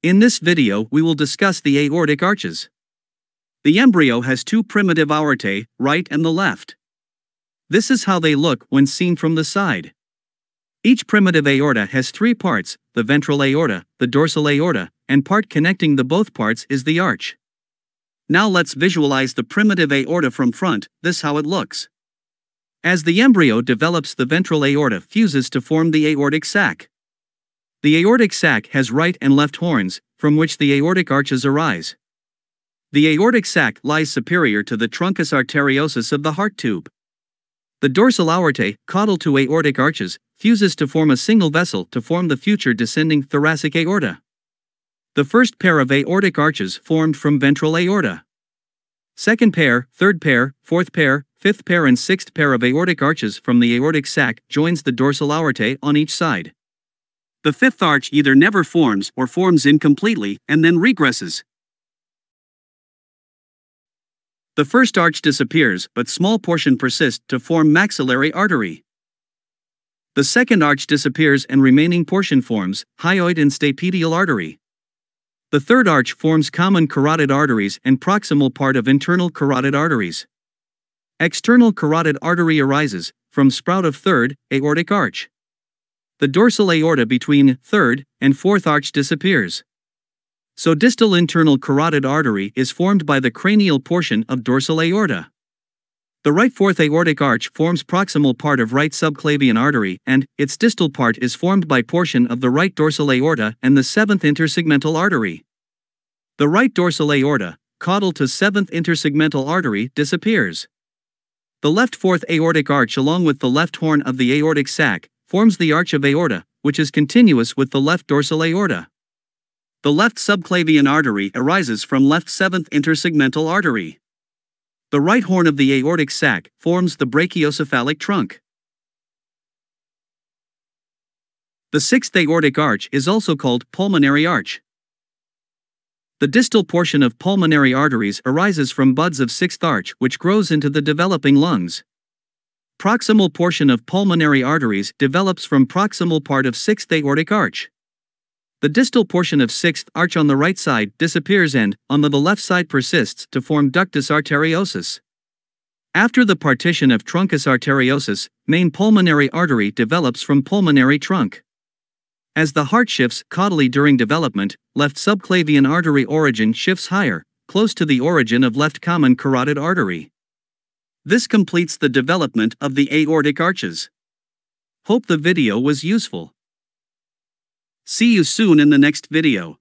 In this video we will discuss the aortic arches. The embryo has two primitive aortae, right and the left. This is how they look when seen from the side. Each primitive aorta has three parts, the ventral aorta, the dorsal aorta, and part connecting the both parts is the arch. Now let's visualize the primitive aorta from front, this how it looks. As the embryo develops the ventral aorta fuses to form the aortic sac. The aortic sac has right and left horns, from which the aortic arches arise. The aortic sac lies superior to the truncus arteriosus of the heart tube. The dorsal aortae, caudal to aortic arches, fuses to form a single vessel to form the future descending thoracic aorta. The first pair of aortic arches formed from ventral aorta. Second pair, third pair, fourth pair, fifth pair and sixth pair of aortic arches from the aortic sac joins the dorsal aortae on each side. The fifth arch either never forms or forms incompletely and then regresses. The first arch disappears, but small portion persists to form maxillary artery. The second arch disappears and remaining portion forms hyoid and stapedial artery. The third arch forms common carotid arteries and proximal part of internal carotid arteries. External carotid artery arises from sprout of third aortic arch. The dorsal aorta between third and fourth arch disappears. So distal internal carotid artery is formed by the cranial portion of dorsal aorta. The right fourth aortic arch forms proximal part of right subclavian artery and its distal part is formed by portion of the right dorsal aorta and the seventh intersegmental artery. The right dorsal aorta, caudal to seventh intersegmental artery, disappears. The left fourth aortic arch along with the left horn of the aortic sac forms the arch of aorta, which is continuous with the left dorsal aorta. The left subclavian artery arises from left seventh intersegmental artery. The right horn of the aortic sac forms the brachiocephalic trunk. The sixth aortic arch is also called pulmonary arch. The distal portion of pulmonary arteries arises from buds of sixth arch which grows into the developing lungs. Proximal portion of pulmonary arteries develops from proximal part of sixth aortic arch. The distal portion of sixth arch on the right side disappears and, on the left side persists to form ductus arteriosus. After the partition of truncus arteriosus, main pulmonary artery develops from pulmonary trunk. As the heart shifts caudally during development, left subclavian artery origin shifts higher, close to the origin of left common carotid artery. This completes the development of the aortic arches. Hope the video was useful. See you soon in the next video.